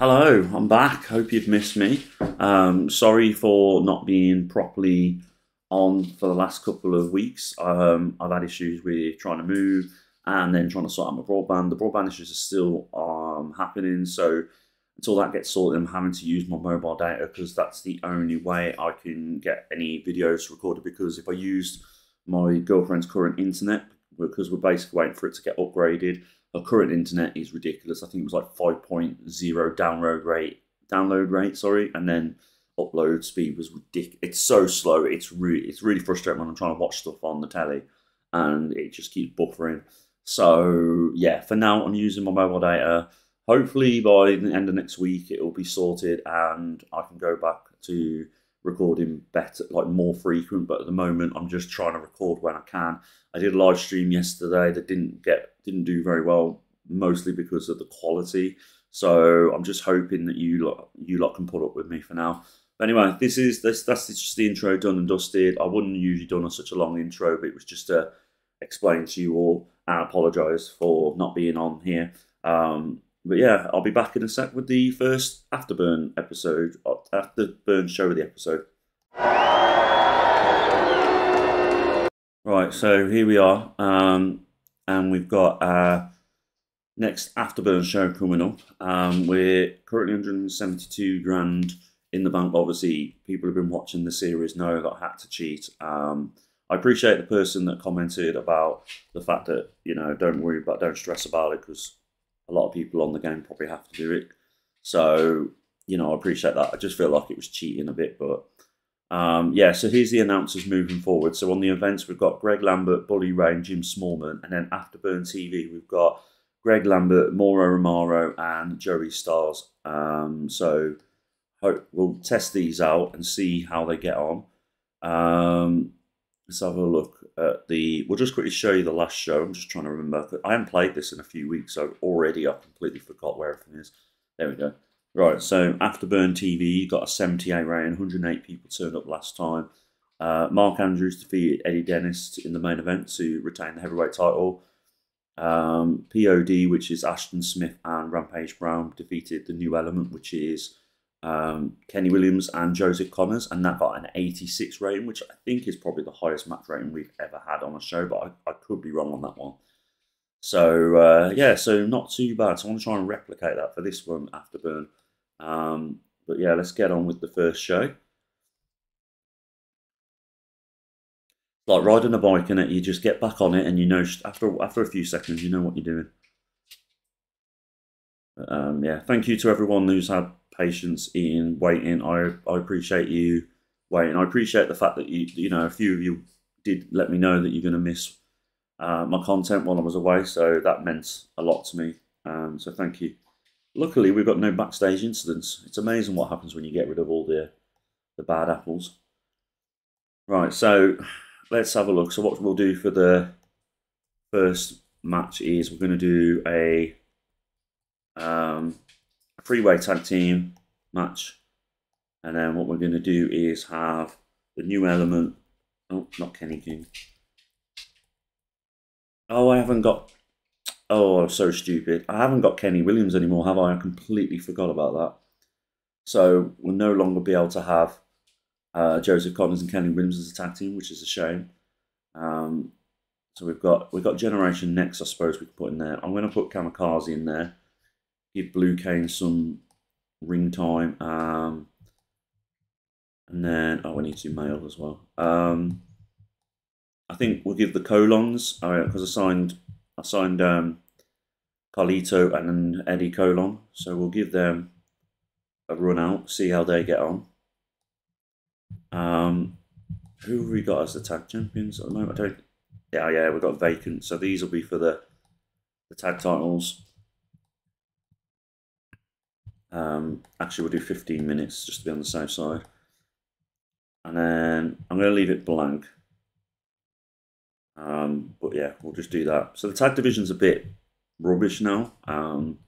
Hello, I'm back. Hope you've missed me. Um, sorry for not being properly on for the last couple of weeks. Um, I've had issues with trying to move and then trying to sort out my broadband. The broadband issues are still um, happening, so until that gets sorted, I'm having to use my mobile data because that's the only way I can get any videos recorded. Because if I used my girlfriend's current internet, because we're basically waiting for it to get upgraded, her current internet is ridiculous. I think it was like 5.0 download rate, download rate, sorry, and then upload speed was ridiculous. It's so slow. It's really, it's really frustrating when I'm trying to watch stuff on the telly, and it just keeps buffering. So yeah, for now I'm using my mobile data. Hopefully by the end of next week it will be sorted and I can go back to recording better, like more frequent. But at the moment I'm just trying to record when I can. I did a live stream yesterday that didn't get didn't do very well, mostly because of the quality. So I'm just hoping that you lot, you lot can put up with me for now. But anyway, this is this that's just the intro done and dusted. I wouldn't usually done such a long intro, but it was just to explain to you all I apologise for not being on here. Um, but yeah, I'll be back in a sec with the first Afterburn episode, Afterburn show of the episode. Right, so here we are, um, and we've got our next Afterburn show coming up. Um, we're currently 172 grand in the bank. Obviously, people who've been watching the series know that I had to cheat. Um, I appreciate the person that commented about the fact that you know don't worry about, don't stress about it because a lot of people on the game probably have to do it. So you know I appreciate that. I just feel like it was cheating a bit, but um, yeah. So here's the announcers moving forward. So on the events we've got Greg Lambert, Bully Ray, Jim Smallman, and then Afterburn TV we've got Greg Lambert, Mauro Ranallo, and Joey Styles. Um, so hope we'll test these out and see how they get on. Um, let's have a look at the. We'll just quickly show you the last show. I'm just trying to remember. I haven't played this in a few weeks, so already I've completely forgot where everything is. There we go. Right, so Afterburn TV got a 78 rating, 108 people turned up last time. Uh, Mark Andrews defeated Eddie Dennis in the main event to retain the heavyweight title. Um, POD, which is Ashton Smith and Rampage Brown, defeated the New Element, which is um, Kenny Williams and Joseph Conners, and that got an 86 rating, which I think is probably the highest match rating we've ever had on a show, but I, I could be wrong on that one. So, uh, yeah, so not too bad. So I want to try and replicate that for this one, Afterburn. Um, but yeah, let's get on with the first show. Like riding a bike and it, you just get back on it, and you know after after a few seconds, you know what you're doing. Um, yeah, thank you to everyone who's had patience in waiting. I I appreciate you waiting. I appreciate the fact that you you know a few of you did let me know that you're going to miss uh, my content while I was away, so that meant a lot to me. Um, so thank you. Luckily, we've got no backstage incidents. It's amazing what happens when you get rid of all the the bad apples. Right, so let's have a look. So what we'll do for the first match is we're going to do a um, freeway tag team match. And then what we're going to do is have the new element. Oh, not Kenny King. Oh, I haven't got. Oh, I'm so stupid. I haven't got Kenny Williams anymore, have I? I completely forgot about that. So we'll no longer be able to have uh, Joseph Conners and Kenny Williams as a tag team, which is a shame. Um, so we've got we've got Generation Next, I suppose we can put in there. I'm going to put Kamikaze in there. Give Blue Cane some ring time. Um, and then oh, we need to mail as well. Um, I think we'll give the Colons because uh, I signed I signed um, Carlito and Eddie Colon, so we'll give them a run out, see how they get on. Um, who have we got as the tag champions at the moment? I don't. Yeah, yeah, we've got vacant, so these will be for the the tag titles. Um, actually, we'll do 15 minutes just to be on the safe side. And then I'm going to leave it blank. Um, but yeah, we'll just do that. So the tag division's a bit rubbish now um,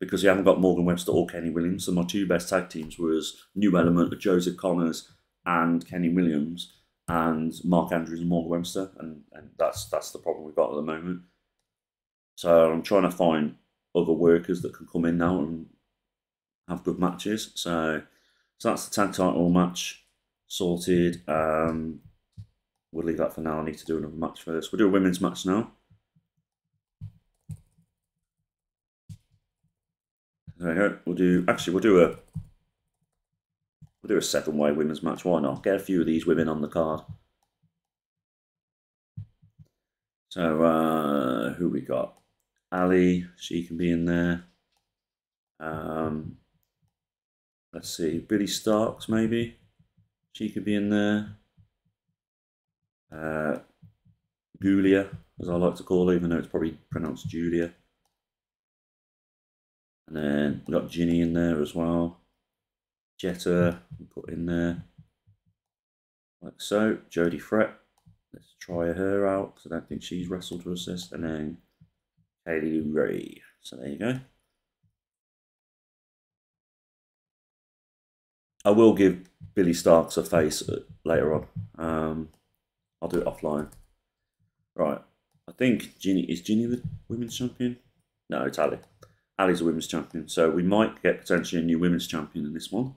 because we haven't got Morgan Webster or Kenny Williams. So my two best tag teams was New Element of Joseph Conners and Kenny Williams and Mark Andrews and Morgan Webster. And, and that's, that's the problem we've got at the moment. So I'm trying to find other workers that can come in now and have good matches. So, so that's the tag title match sorted. Um, we'll leave that for now. I need to do another match first. We'll do a women's match now. There we go. We'll do actually we'll do a we'll do a seven way women's match. Why not? Get a few of these women on the card. So uh, who we got? Ali, she can be in there. Um, let's see, Billie Starkz maybe. She could be in there. Uh, Julia, as I like to call her, even though it's probably pronounced Julia. And then we've got Jinny in there as well. Jetta, put in there. Like so. Jody Threat. Let's try her out because I don't think she's wrestled to assist. And then Kay Lee Ray. So there you go. I will give Billie Starkz a face uh, later on. Um, I'll do it offline. Right. I think Jinny is Jinny the women's champion? No, it's Ali. Ali's a women's champion, so we might get potentially a new women's champion in this one.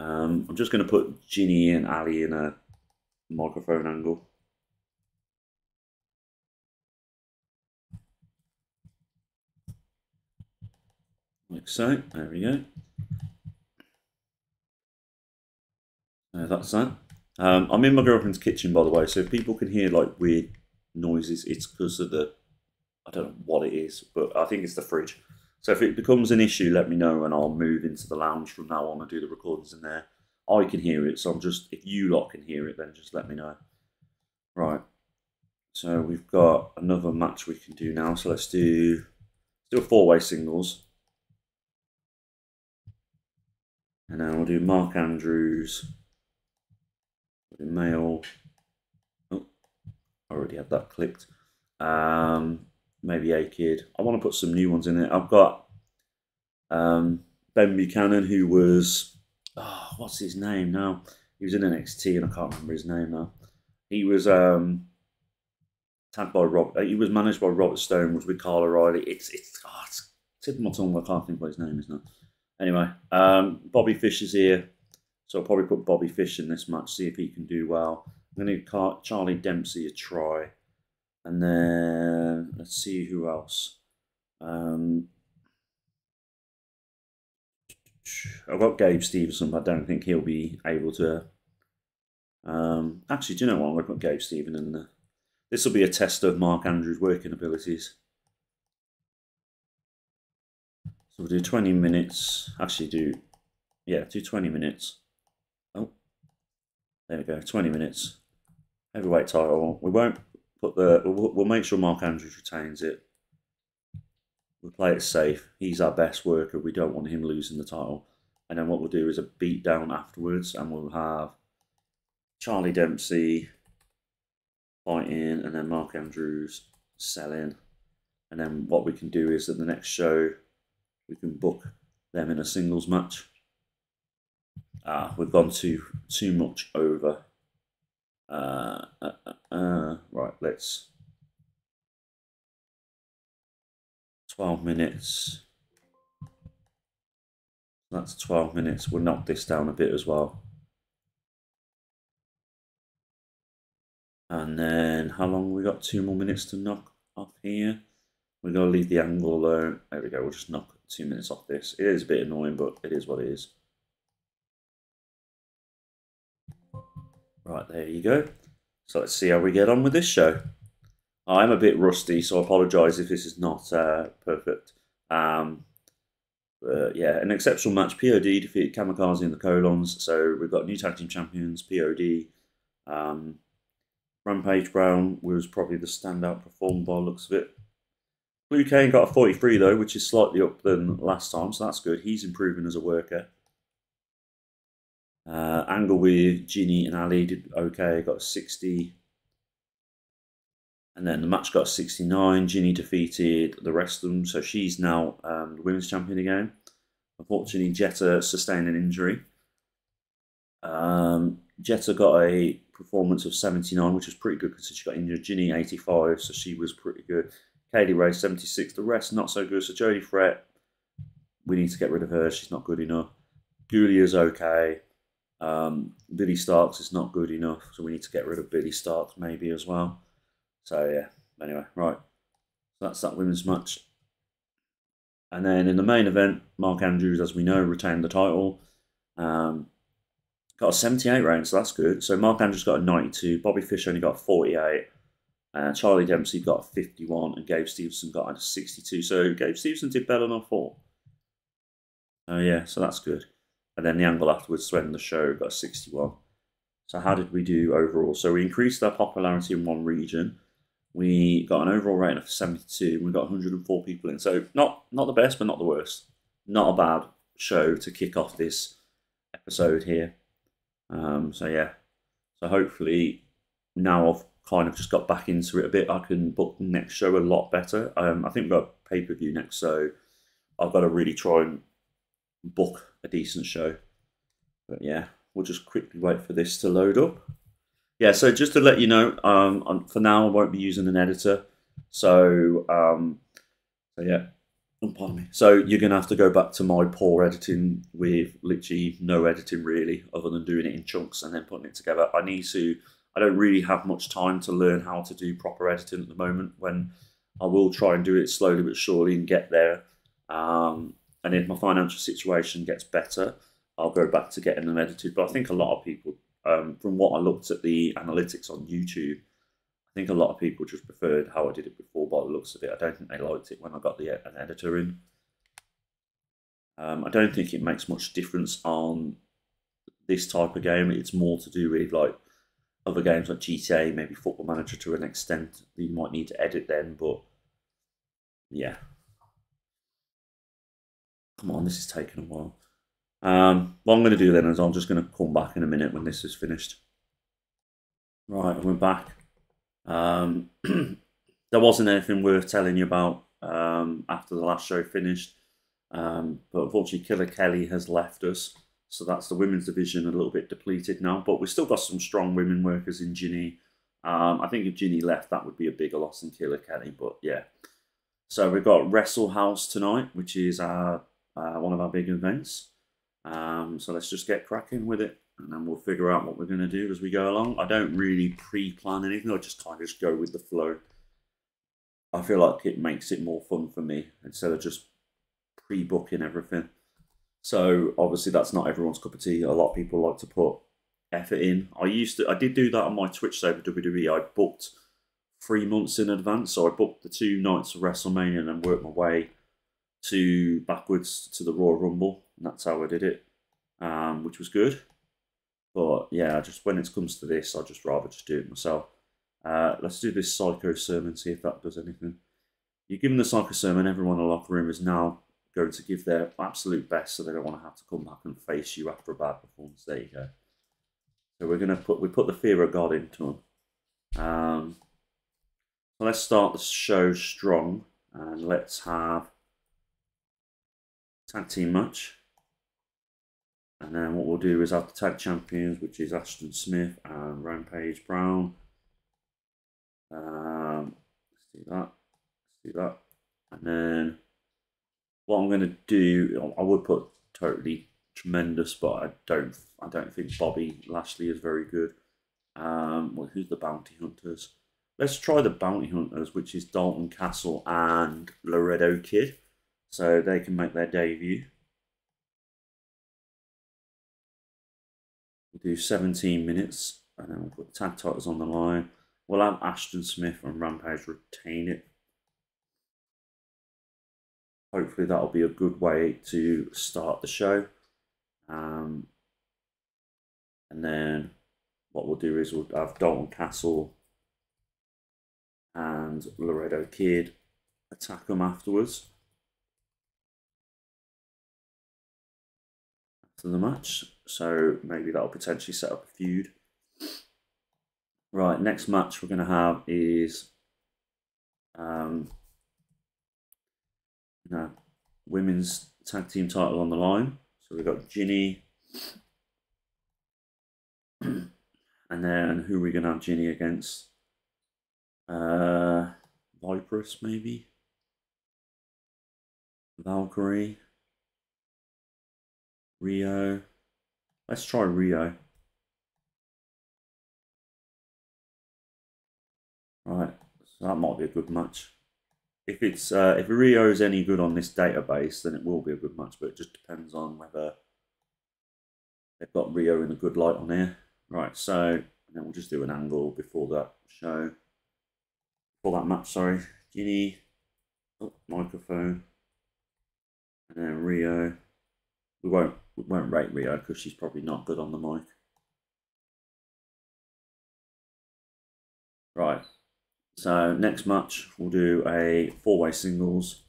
Um, I'm just going to put Jinny and Ali in a microphone angle. Like so. There we go. Uh, that's that. Um, I'm in my girlfriend's kitchen, by the way, so if people can hear like weird noises, it's because of the I don't know what it is, but I think it's the fridge. So if it becomes an issue, let me know and I'll move into the lounge from now on and do the recordings in there. I can hear it, so I'm just, if you lot can hear it, then just let me know. Right. So we've got another match we can do now. So let's do, do a four-way singles. And then we'll do Mark Andrews, male. Oh, I already had that clicked. Um, maybe a kid. I want to put some new ones in it. I've got um, Ben Buchanan, who was oh, what's his name now? He was in NXT, and I can't remember his name now. He was um, tagged by Rob. Uh, he was managed by Robert Stone. Was with Kyle O'Reilly. It's it's oh, it's tip of my tongue. I can't think what his name is now. Anyway, um, Bobby Fish is here, so I'll probably put Bobby Fish in this match. See if he can do well. I'm going to give Charlie Dempsey a try. And then let's see who else. Um, I've got Gabe Stevenson, but I don't think he'll be able to. Um, actually, do you know what? I'm going to put Gabe Stevenson in there. This will be a test of Mark Andrews' working abilities. So we'll do 20 minutes. Actually, do yeah, do 20 minutes. There we go, 20 minutes. Heavyweight title. We won't put the we'll, we'll make sure Mark Andrews retains it. We'll play it safe. He's our best worker. We don't want him losing the title. And then what we'll do is a beat down afterwards, and we'll have Charlie Dempsey fighting, and then Mark Andrews selling. And then what we can do is at the next show, we can book them in a singles match. Ah, we've gone too too much over. Uh, uh, uh, uh, right, let's. 12 minutes. That's 12 minutes. We'll knock this down a bit as well. And then how long we got? Two more minutes to knock off here. We're going to leave the angle alone. There we go. We'll just knock two minutes off this. It is a bit annoying, but it is what it is. Right, there you go. So let's see how we get on with this show. I'm a bit rusty, so I apologise if this is not uh, perfect. Um, but yeah, an exceptional match. POD defeated Kamikaze in the colons. So we've got new tag team champions, POD. Um, Rampage Brown was probably the standout performer by looks of it. Blue Cane got a 43 though, which is slightly up than last time, so that's good. He's improving as a worker. Uh, angle with Jinny and Ali did okay, got 60. And then the match got 69. Jinny defeated the rest of them, so she's now um, the women's champion again. Unfortunately, Jetta sustained an injury. Um, Jetta got a performance of 79, which was pretty good because she got injured. Jinny 85, so she was pretty good. Kay Lee Ray 76. The rest not so good. So Jody Threat we need to get rid of her. She's not good enough. Giulia's okay. Um, Billie Starkz is not good enough, so we need to get rid of Billie Starkz maybe as well. So yeah, anyway, right. So that's that women's match. And then in the main event, Mark Andrews, as we know, retained the title. Um, got a 78 round, so that's good. So Mark Andrews got a 92, Bobby Fish only got 48, uh, Charlie Dempsey got a 51, and Gabe Stevenson got a 62. So Gabe Stevenson did better than I thought. Oh yeah, so that's good. And then the angle afterwards to end the show got a 61. So how did we do overall? So we increased our popularity in one region. We got an overall rating of 72. We got 104 people in. So not not the best, but not the worst. Not a bad show to kick off this episode here. Um, so yeah. So hopefully now I've kind of just got back into it a bit, I can book the next show a lot better. Um, I think we've got pay per view next, so I've got to really try and book a decent show. But yeah, we'll just quickly wait for this to load up. Yeah, so just to let you know, um, for now I won't be using an editor. So, um, so yeah, oh, pardon me. So you're gonna have to go back to my poor editing with literally no editing really, other than doing it in chunks and then putting it together. I need to. I don't really have much time to learn how to do proper editing at the moment. When I will try and do it slowly but surely and get there. Um, and if my financial situation gets better, I'll go back to getting them edited. But I think a lot of people, um, from what I looked at the analytics on YouTube, I think a lot of people just preferred how I did it before. By the looks of it, I don't think they liked it when I got the an editor in. Um, I don't think it makes much difference on this type of game. It's more to do with like other games like GTA, maybe Football Manager to an extent. You might need to edit then, but yeah, Come on, this is taking a while. Um, what I'm going to do then is I'm just going to come back in a minute when this is finished. Right, we're back. Um, there wasn't anything worth telling you about um, after the last show finished. Um, but unfortunately, Killer Kelly has left us. So that's the women's division a little bit depleted now. But we've still got some strong women workers in Jinny. Um, I think if Jinny left, that would be a bigger loss than Killer Kelly. But yeah. So we've got Wrestle House tonight, which is our uh, one of our big events. Um, so let's just get cracking with it and then we'll figure out what we're going to do as we go along. I don't really pre-plan anything. I just kind of just go with the flow. I feel like it makes it more fun for me instead of just pre-booking everything. So obviously that's not everyone's cup of tea. A lot of people like to put effort in. I used to, I did do that on my Twitch for WWE. I booked three months in advance. So I booked the two nights of WrestleMania and worked my way to backwards to the Royal Rumble, and that's how I did it, um, which was good. But yeah, just when it comes to this, I'd just rather just do it myself. Uh, let's do this psycho sermon, see if that does anything. You're giving the psycho sermon, everyone in the locker room is now going to give their absolute best so they don't want to have to come back and face you after a bad performance. There you go. So we're gonna put we put the fear of God into them. Um, so let's start the show strong and let's have tag team match. And then what we'll do is have the tag champions, which is Ashton Smith and Rampage Brown. Um, let's do that. Let's do that. And then what I'm going to do, I would put totally tremendous, but I don't. I don't think Bobby Lashley is very good. Um, well, who's the bounty hunters? Let's try the bounty hunters, which is Dalton Castle and Laredo Kid so they can make their debut. We'll do 17 minutes and then we'll put tag titles on the line. We'll have Ashton Smith and Rampage retain it. Hopefully that'll be a good way to start the show. Um, and then what we'll do is we'll have Dalton Castle and Laredo Kid attack them afterwards. To the match. So maybe that'll potentially set up a feud. Right, next match we're going to have is um, no, women's tag team title on the line. So we've got Jinny. and then who are we going to have Jinny against? Uh, Viperous, maybe? Valkyrie. Rio. Let's try Rio. Right, so that might be a good match. If it's uh, if Rio is any good on this database, then it will be a good match. But it just depends on whether they've got Rio in a good light on here. Right, so then we'll just do an angle before that show. Before that match, sorry. Jinny, oh, microphone, and then Rio. We won't we won't rate Rio because she's probably not good on the mic. Right. So next match we'll do a four-way singles.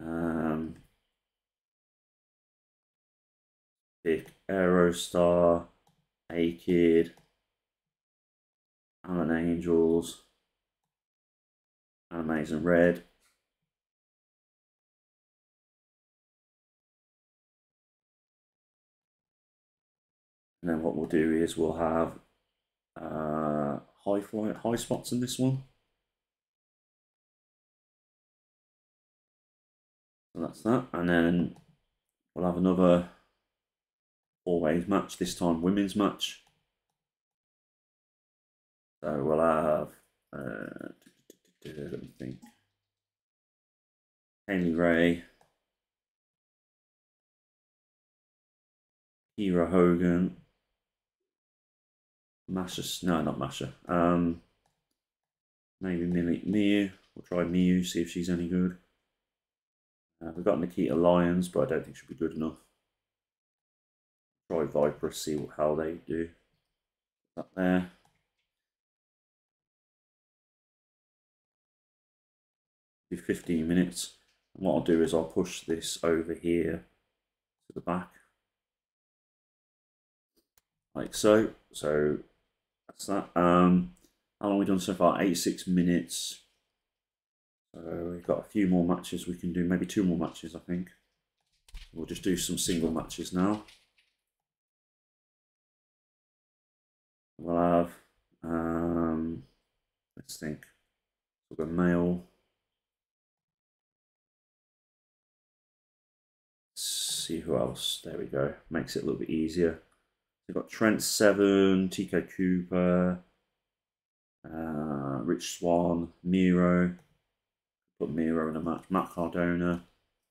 Um, pick Aerostar, A Kid, Alan Angels, Amazing Red. And then what we'll do is we'll have uh, high flight, high spots in this one. So that's that. And then we'll have another four-ways match, this time women's match. So we'll have, uh, let me think, Haley Ray, Kiera Hogan, Masha, no, not Masha. Um, maybe Miu. We'll try Miu, see if she's any good. Uh, we've got Nikita Lyons, but I don't think she'll be good enough. Try Viper, see what, how they do. Up there. Be 15 minutes. And what I'll do is I'll push this over here to the back. Like so. So that's that. Um, how long we done so far? 86 minutes. So we've got a few more matches we can do, maybe two more matches, I think. We'll just do some single matches now. We'll have, um, let's think, got male. See who else. There we go. Makes it a little bit easier. We've got Trent Seven, TK Cooper, uh, Rich Swann, Miro. Put Miro in a match. Matt Cardona.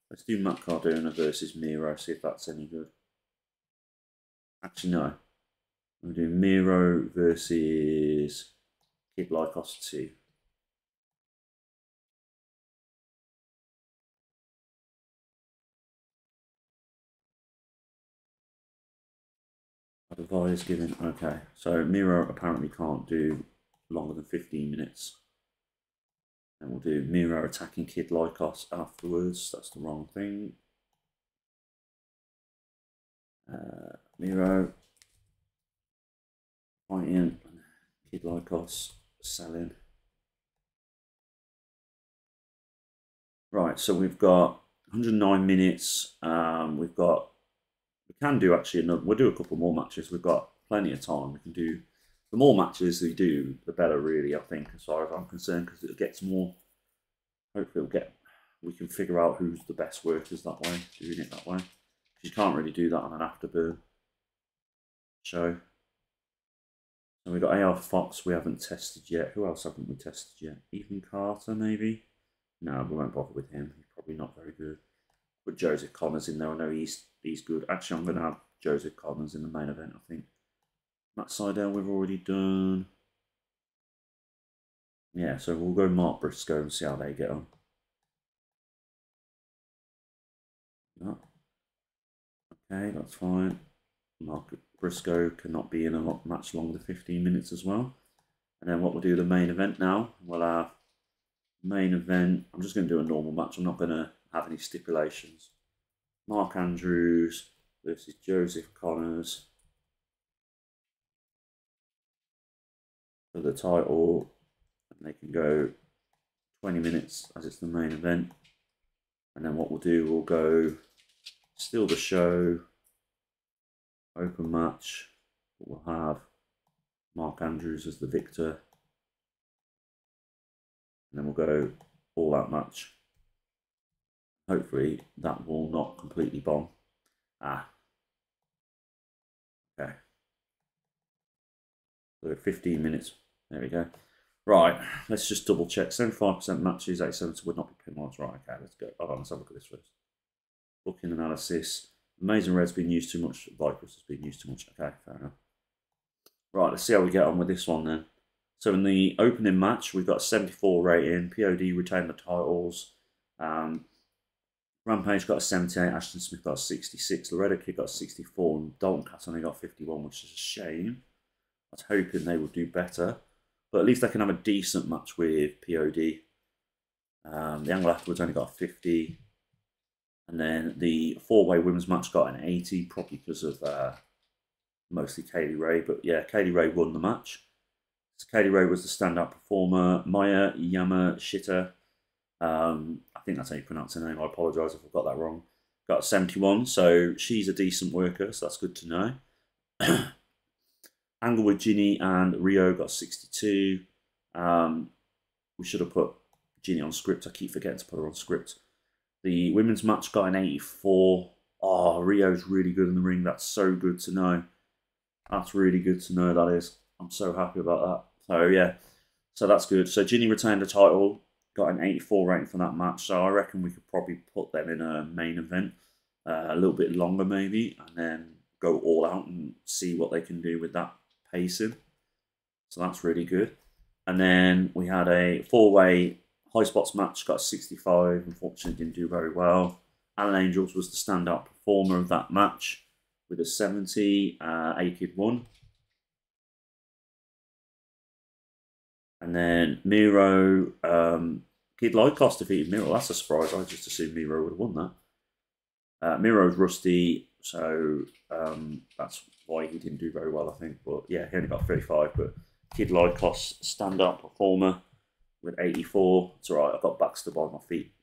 Let's do Matt Cardona versus Miro, see if that's any good. Actually, no. We'll do Miro versus Kid Lykos 2. Advice given. Okay, so Miro apparently can't do longer than 15 minutes. And we'll do Miro attacking Kid Lykos afterwards. That's the wrong thing. Uh, Miro fighting Kid Lykos selling. Right, so we've got 109 minutes. Um, we've got can do actually another. We'll do a couple more matches. We've got plenty of time. We can do the more matches we do, the better. Really, I think, as far as I'm concerned, because it gets more. Hopefully, we'll get. We can figure out who's the best workers that way, doing it that way. You can't really do that on an afterburn show. So we've got AR Fox we haven't tested yet. Who else haven't we tested yet? Ethan Carter, maybe? No, we won't bother with him. He's probably not very good. Put Joseph Conners in there. I know he's he's good. Actually, I'm going to have Joseph Conners in the main event, I think. Matt Sydal we've already done. Yeah, so we'll go Mark Briscoe and see how they get on. Okay, that's fine. Mark Briscoe cannot be in a lot, match longer than 15 minutes as well. And then what we'll do the main event now. We'll have main event. I'm just going to do a normal match. I'm not going to have any stipulations. Mark Andrews versus Joseph Conners for the title. And they can go 20 minutes as it's the main event. And then what we'll do, we'll go still the show, open match. We'll have Mark Andrews as the victor. And then we'll go all that match hopefully that will not completely bomb. Ah. Okay. So 15 minutes. There we go. Right, let's just double check. 75% matches, 87 would not be penalised. Right, okay, let's go. Hold on, let's have a look at this first. Booking analysis. Amazing Red's been used too much. Vipers has been used too much. Okay, fair enough. Right, let's see how we get on with this one then. So in the opening match, we've got 74 rating. POD retained the titles. Um, Rampage got a 78, Ashton Smith got a 66, Laredo Kid got a 64, and Dalton Cat only got 51, which is a shame. I was hoping they would do better, but at least they can have a decent match with POD. Um, the angle afterwards only got 50, and then the four-way women's match got an 80, probably because of uh, mostly Kay Lee Ray. But yeah, Kay Lee Ray won the match. So Kay Lee Ray was the standout performer. Maya Yamashita um, I think that's how you pronounce her name. I apologise if I've got that wrong. Got 71, so she's a decent worker, so that's good to know. Anglewood, Jinny, and Rio got 62. Um, we should have put Jinny on script. I keep forgetting to put her on script. The women's match got an 84. Oh, Rio's really good in the ring. That's so good to know. That's really good to know, that is. I'm so happy about that. So, yeah. So that's good. So Jinny retained the title got an 84 rating for that match, so I reckon we could probably put them in a main event uh, a little bit longer, maybe, and then go all out and see what they can do with that pacing. So that's really good. And then we had a four way high spots match, got 65, unfortunately, didn't do very well. Alan Angels was the standout performer of that match with a 70. Uh, A Kid. And then Miro, um, Kid Lykos defeated Miro. That's a surprise. I just assumed Miro would have won that. Uh, Miro's rusty, so um, that's why he didn't do very well, I think. But yeah, he only got 35. But Kid Lykos, stand up performer with 84. It's all right, I got Baxter by my feet.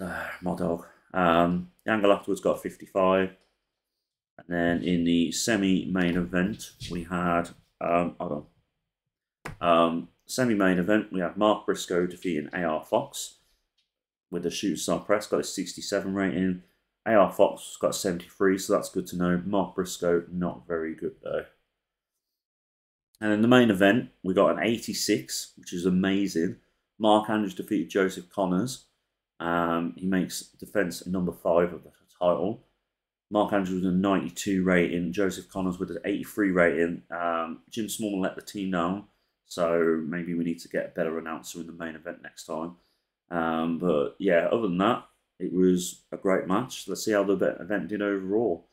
Uh, my dog. Um, angle afterwards got 55. And then in the semi main event, we had, um, hold on. Um, Semi main event, we have Mark Briscoe defeating AR Fox with the shoot star press, got a 67 rating. AR Fox got 73, so that's good to know. Mark Briscoe, not very good though. And in the main event, we got an 86, which is amazing. Mark Andrews defeated Joseph Conners. Um, he makes defense number five of the title. Mark Andrews with a 92 rating. Joseph Conners with an 83 rating. Um, Jim Smallman let the team down. So maybe we need to get a better announcer in the main event next time. Um, but yeah, other than that, it was a great match. Let's see how the event did overall.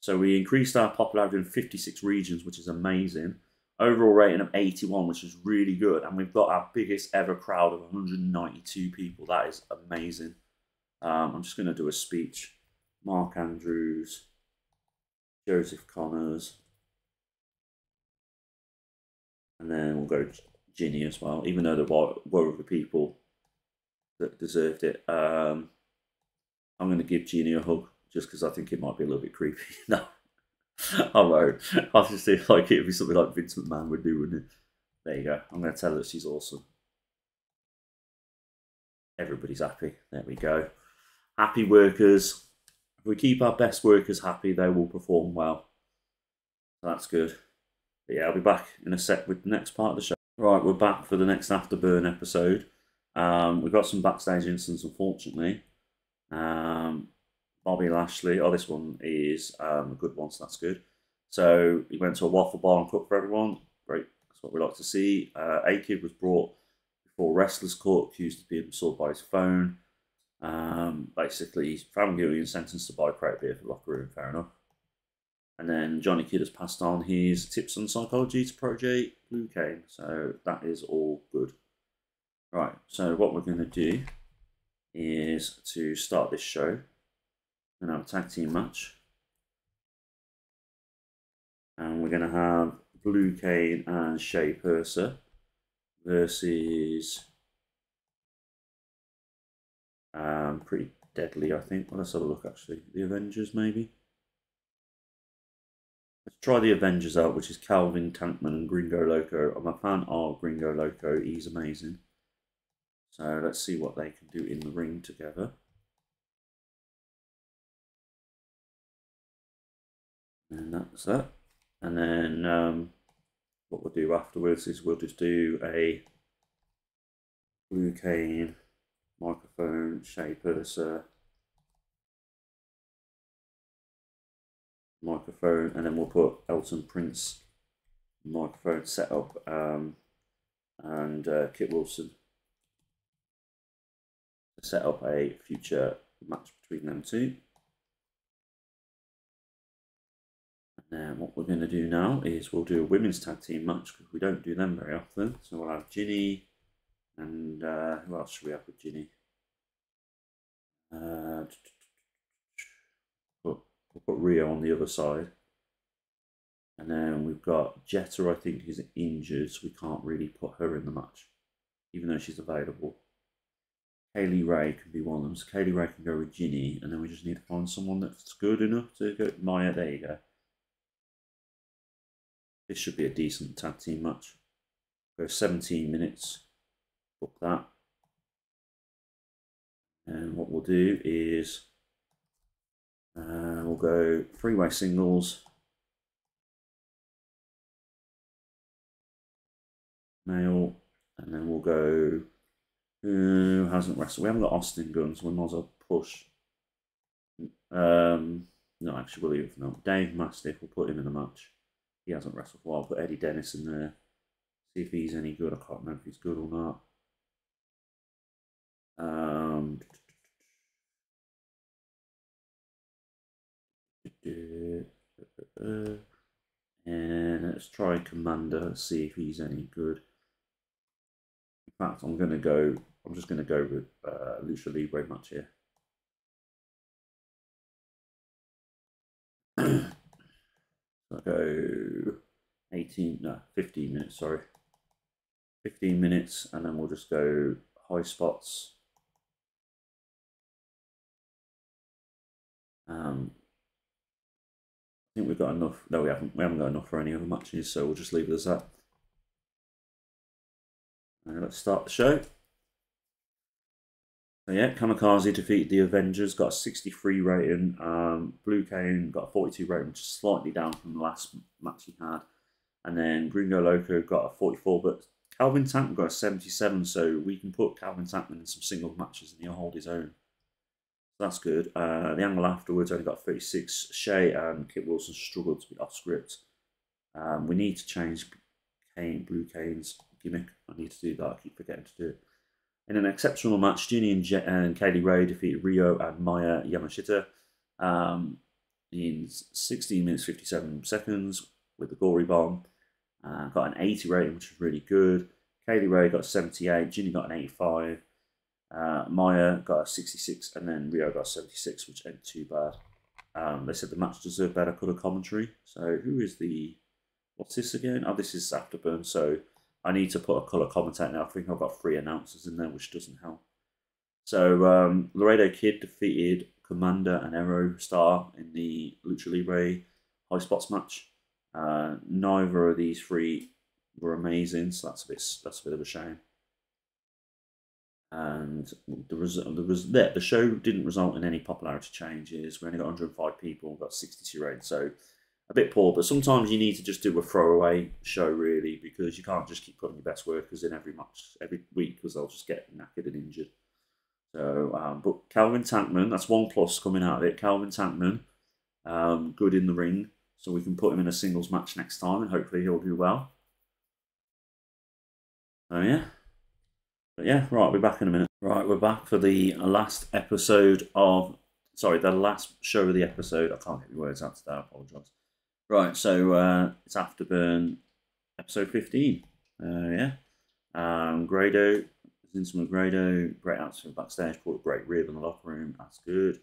So we increased our popularity in 56 regions, which is amazing. Overall rating of 81, which is really good. And we've got our biggest ever crowd of 192 people. That is amazing. Um, I'm just going to do a speech. Mark Andrews, Joseph Conners, and then we'll go Jinny as well, even though there were other people that deserved it. Um, I'm going to give Jinny a hug just because I think it might be a little bit creepy. no, I won't. I just feel like it would be something like Vince McMahon would do, wouldn't it? There you go. I'm going to tell her she's awesome. Everybody's happy. There we go. Happy workers. If we keep our best workers happy, they will perform well. That's good. But yeah, I'll be back in a sec with the next part of the show. Right, we're back for the next Afterburn episode. Um, we've got some backstage incidents, unfortunately. Um, Bobby Lashley. Oh, this one is um, a good one, so that's good. So he went to a waffle bar and cooked for everyone. Great, that's what we like to see. Uh, A-Kid was brought before Wrestlers Court, accused of being assaulted by his phone. Um, basically, he's found guilty and sentenced to buy a crate beer for locker room. Fair enough. And then Johnny Kidd has passed on his tips on psychology to Project Blue Cane. So that is all good. Right, so what we're going to do is to start this show. We're going to have a tag team match. And we're going to have Blue Cane and Shay Purser versus um, pretty deadly, I think. Well, let's have a look actually. The Avengers, maybe. Let's try the Avengers out, which is Calvin Tankman and Gringo Loco. I'm a fan of Gringo Loco. He's amazing. So let's see what they can do in the ring together. And that's that. And then um, what we'll do afterwards is we'll just do a blue cane microphone Shay Purser uh, microphone and then we'll put Elton Prince microphone setup um, and uh, Kit Wilson to set up a future match between them two. And then what we're going to do now is we'll do a women's tag team match because we don't do them very often. So we'll have Jinny and uh, who else should we have with Jinny? Uh, we'll put Rio on the other side. And then we've got Jetta, I think, is injured, so we can't really put her in the match, even though she's available. Kay Lee Ray can be one of them. So Kay Lee Ray can go with Jinny, and then we just need to find someone that's good enough to go. Maya, there you go. This should be a decent tag team match. Go 17 minutes. Book that. And what we'll do is uh, we'll go three-way singles. Male, and then we'll go who hasn't wrestled? We haven't got Austin Guns. we might as well push. Um, no, actually, we'll leave no. Dave Mastiff, we'll put him in the match. He hasn't wrestled for a while. Put Eddie Dennis in there. See if he's any good. I can't remember if he's good or not. Um, and let's try Commander, see if he's any good. In fact, I'm going to go I'm just going to go with uh, Lucha Libre here. I'll go 18, no, 15 minutes, sorry. 15 minutes, and then we'll just go high spots. Um, I think we've got enough. No, we haven't. We haven't got enough for any other matches, so we'll just leave it as that. And let's start the show. So yeah, Kamikaze defeated the Avengers, got a 63 rating. Um, Blue Cane got a 42 rating, which is slightly down from the last match he had. And then Gringo Loco got a 44, but Calvin Tankman got a 77, so we can put Calvin Tankman in some single matches and he'll hold his own. That's good. Uh, the angle afterwards only got 36. Shay and Kit Wilson struggled to be off script. Um, we need to change Kane, Blue Cane's gimmick. I need to do that. I keep forgetting to do it. In an exceptional match, Jinny and, and Kay Lee Ray defeated Rio and Maya Yamashita um, in 16 minutes 57 seconds with the Gory Bomb. Uh, got an 80 rating, which was really good. Kay Lee Ray got 78, Jinny got an 85, uh, Maya got a 66, and then Rio got a 76, which ain't too bad. Um, they said the match deserved better colour commentary. So who is the what's this again? Oh, this is Afterburn. So I need to put a colour commentator now. I think I've got three announcers in there, which doesn't help. So um, Laredo Kid defeated Commander and Aerostar in the Lucha Libre High Spots match. Uh, neither of these three were amazing, so that's a bit that's a bit of a shame. And the result, the, res- the show didn't result in any popularity changes. We only got 105 people, got 62 ratings, so a bit poor, but sometimes you need to just do a throwaway show really because you can't just keep putting your best workers in every match every week because they'll just get knackered and injured. So, um, but Calvin Tankman, that's one plus coming out of it. Calvin Tankman, um, good in the ring, so we can put him in a singles match next time and hopefully he'll do well. So yeah, but yeah, right, we're back in a minute. Right, we're back for the last episode of, sorry, the last show of the episode. I can't get the words out today. I apologise. Right, so uh, it's Afterburn, episode 15. Uh, yeah. Um, Grado, Vincent Grado, great answer backstage, a great rib in the locker room. That's good.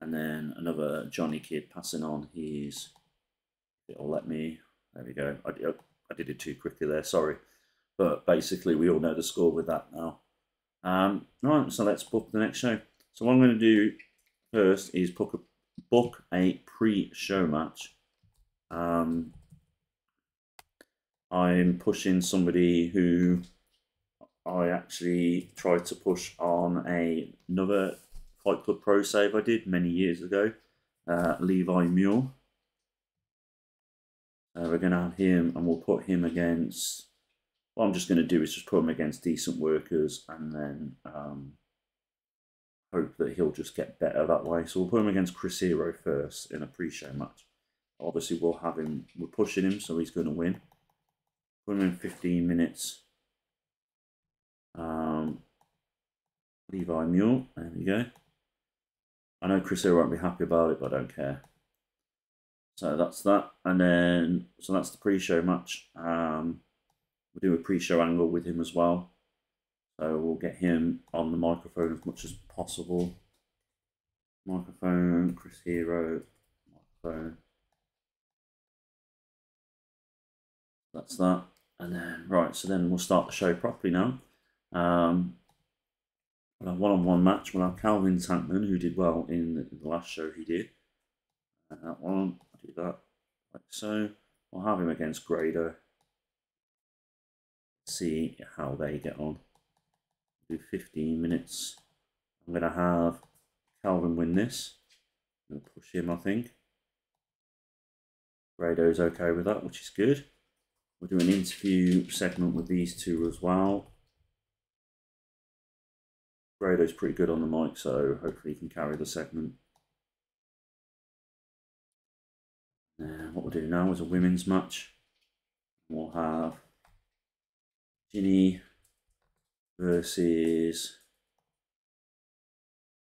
And then another Johnny Kidd passing on his. It'll let me. There we go. I, I did it too quickly there, sorry. But basically, we all know the score with that now. Um, right, so let's book the next show. So, what I'm going to do first is book a, book a pre show match um, I'm pushing somebody who I actually tried to push on a, another Fight Club Pro save I did many years ago, uh, Levi Muir. Uh, we're going to have him and we'll put him against, what I'm just going to do is just put him against decent workers and then um, hope that he'll just get better that way. So we'll put him against Chris Hero first in a pre-show match. Obviously we'll have him, we're pushing him so he's going to win. Put him in 15 minutes. Um, Levi Muir, there we go. I know Chris Hero won't be happy about it, but I don't care. So that's that. And then, so that's the pre-show match. Um, we'll do a pre-show angle with him as well. So we'll get him on the microphone as much as possible. Microphone, Chris Hero, microphone. That's that. And then, right, so then we'll start the show properly now. Um, we'll have one-on-one match. We'll have Calvin Tankman, who did well in the, in the last show he did. And that one, I'll do that like so. We'll have him against Grado. See how they get on do 15 minutes. I'm going to have Calvin win this. I'm going to push him, I think. Grado's okay with that, which is good. We'll do an interview segment with these two as well. Grado's pretty good on the mic, so hopefully he can carry the segment. What we'll do now is a women's match. We'll have Jinny versus.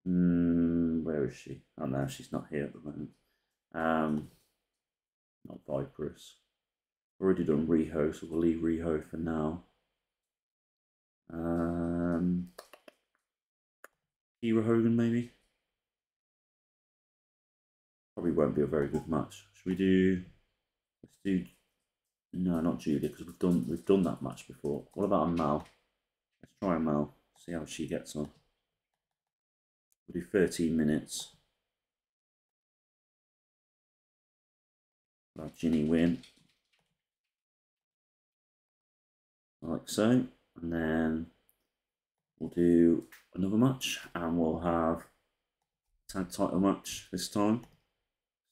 Mm, where is she? Oh no, she's not here at the moment. Um, not Viperous. Already done Riho, so we'll leave Riho for now. Um, Kiera Hogan, maybe. Probably won't be a very good match. Should we do? Let's do. No, not Julia, because we've done we've done that match before. What about Mal? Let's try Mel, see how she gets on. We'll do 13 minutes. Let Jinny win. Like so. And then we'll do another match and we'll have tag title match this time.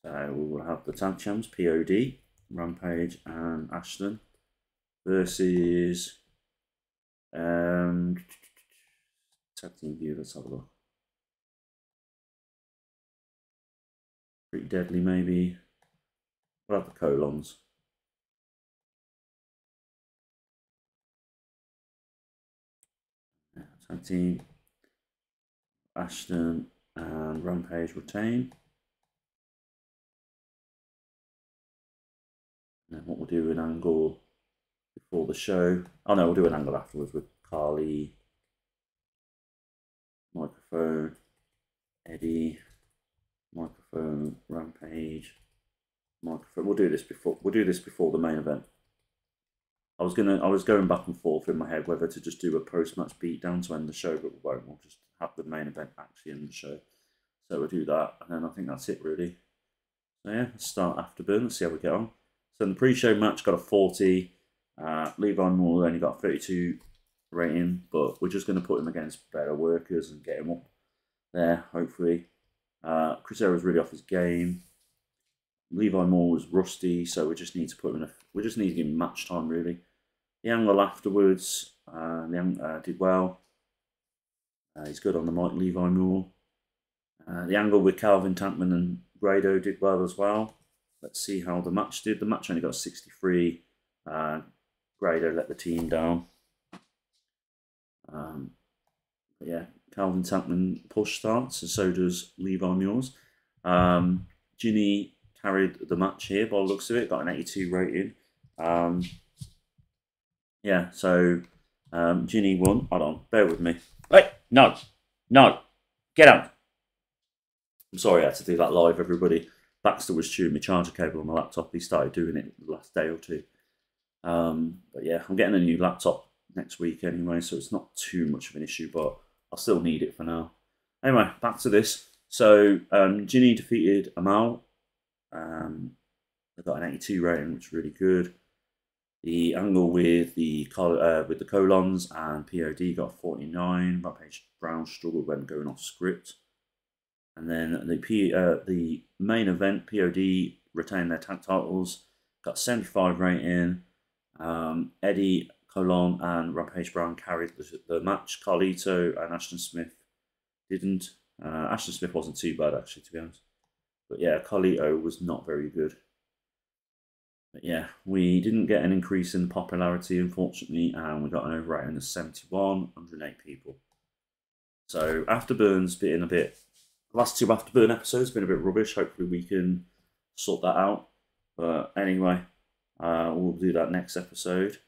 So we will have the tag champs, POD, Rampage and Ashton versus um, tag team view, let's have a look. Pretty deadly, maybe. What have the colons? Tag team. Ashton and Rampage retain. And then what we'll do an angle before the show. Oh no, we'll do an angle afterwards with Carly, microphone, Eddie, microphone, Rampage, microphone. We'll do this before. We'll do this before the main event. I was gonna. I was going back and forth in my head whether to just do a post-match beatdown to end the show, but we won't. We'll just have the main event actually end the show. So we'll do that, and then I think that's it really. So yeah, start afterburn. Let's see how we get on. So the pre-show match, got a 40. Uh, Levi Muir only got 32 rating, but we're just going to put him against better workers and get him up there, hopefully. Uh, Chris was really off his game. Levi Muir was rusty, so we just need to put him in a, we just need to give him match time, really. The angle afterwards, uh, the, uh, did well. Uh, he's good on the mic, Levi Muir. Uh, the angle with Calvin Tankman and Grado did well as well. Let's see how the match did. The match only got 63. Uh, let the team down. Um, yeah, Calvin Tankman push starts, and so does Levi Muir's. Um, Jinny carried the match here by the looks of it, got an 82 rating. Um, yeah, so um, Jinny won. Hold on, bear with me. Wait, no, no, get out. I'm sorry I had to do that live, everybody. Baxter was chewing my charger cable on my laptop. He started doing it the last day or two. Um, but yeah, I'm getting a new laptop next week anyway, so it's not too much of an issue, but I'll still need it for now. Anyway, back to this. So um, Jinny defeated Amal. Um, they got an 82 rating, which is really good. The angle with the uh, with the colons and POD got 49. Rampage Brown struggled when going off script. And then the P, uh, the main event, POD, retained their tag titles, got 75 rating. Um, Eddie Colon and Rampage Brown carried the, the match. Carlito and Ashton Smith didn't. Uh, Ashton Smith wasn't too bad, actually, to be honest. But yeah, Carlito was not very good. But yeah, we didn't get an increase in popularity, unfortunately, and we got an overrating of 71, 108 people. So Afterburn's been a bit, last two Afterburn episodes been a bit rubbish. Hopefully we can sort that out. But anyway, uh, we'll do that next episode.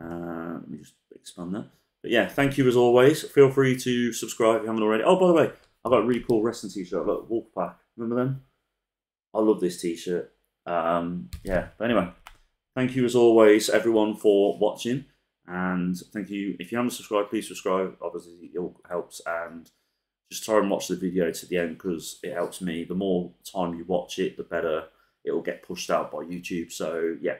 Uh, let me just expand that. But yeah, thank you as always. Feel free to subscribe if you haven't already. Oh, by the way, I've got a really cool wrestling t-shirt. Look, Wolfpack. Remember them? I love this t-shirt. Um, yeah, but anyway, thank you as always, everyone, for watching. And thank you. If you haven't subscribed, please subscribe. Obviously, it helps. And just try and watch the video to the end because it helps me. The more time you watch it, the better it will get pushed out by YouTube. So, yeah.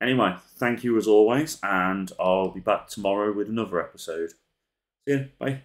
Anyway, thank you as always. And I'll be back tomorrow with another episode. See you. Bye.